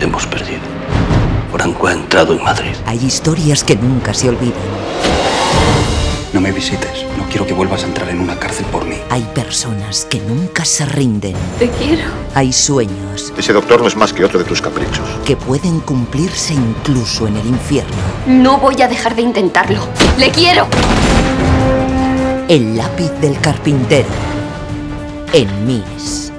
Hemos perdido. Franco ha entrado en Madrid. Hay historias que nunca se olvidan. No me visites. No quiero que vuelvas a entrar en una cárcel por mí. Hay personas que nunca se rinden. Te quiero. Hay sueños Ese doctor no es más que otro de tus caprichos. que pueden cumplirse incluso en el infierno. No voy a dejar de intentarlo. ¡Le quiero! El lápiz del carpintero. En Miss.